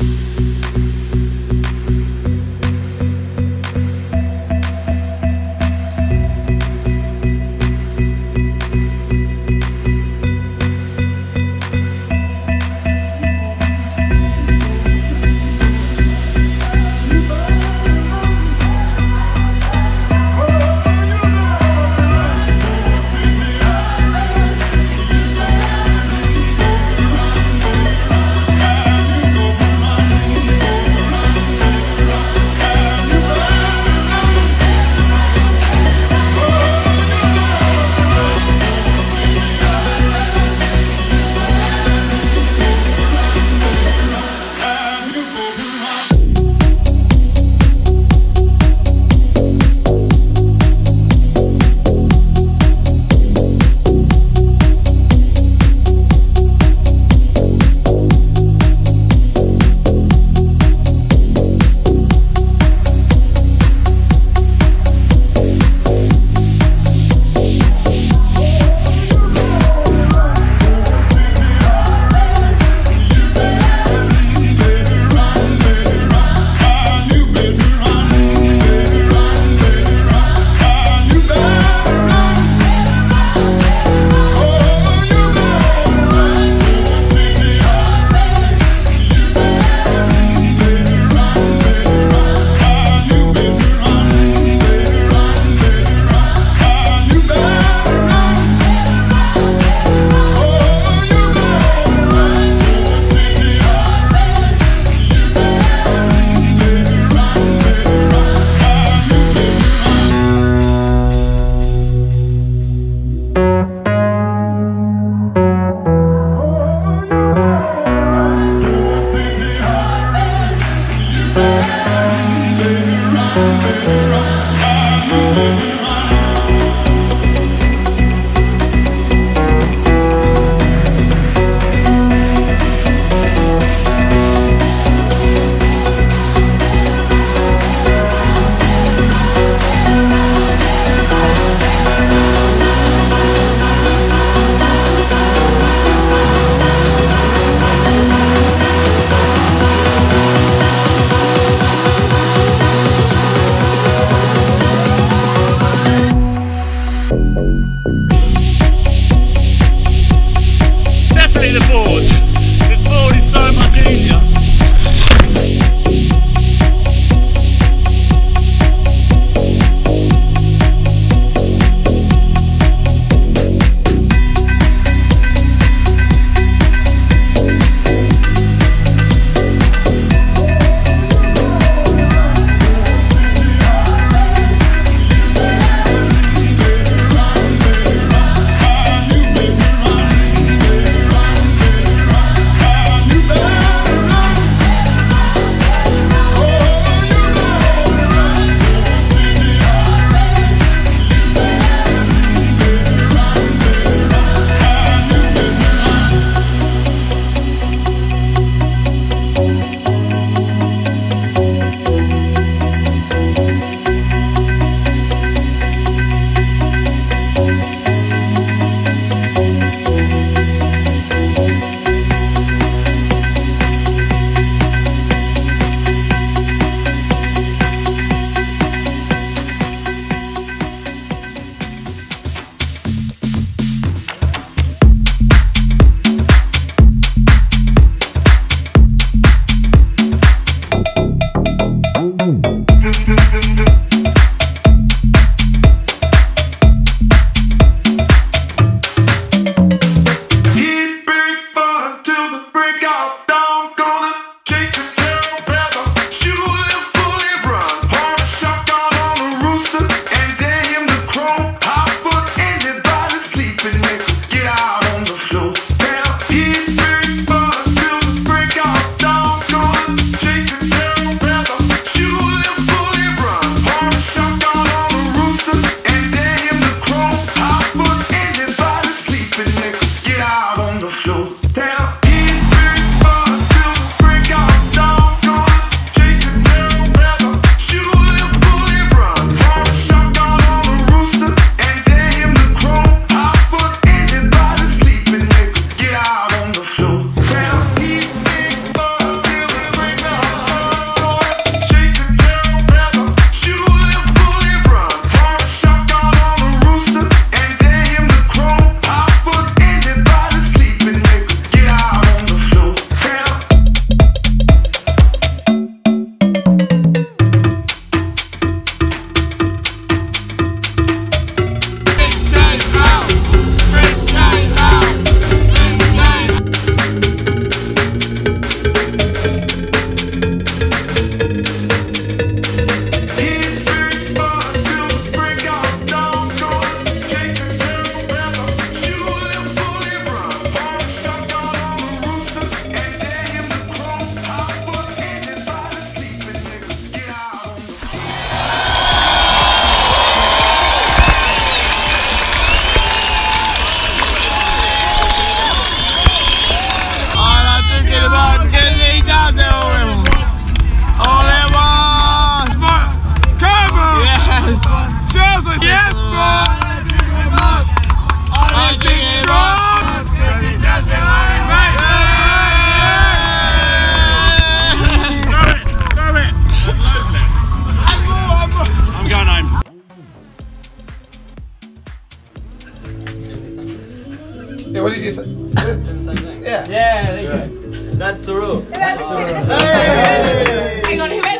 Thank Yeah, what did you say? Doing the same thing. Yeah. Yeah, there you go. That's the rule. Whoever took the Hey! Hang on, whoever took the picture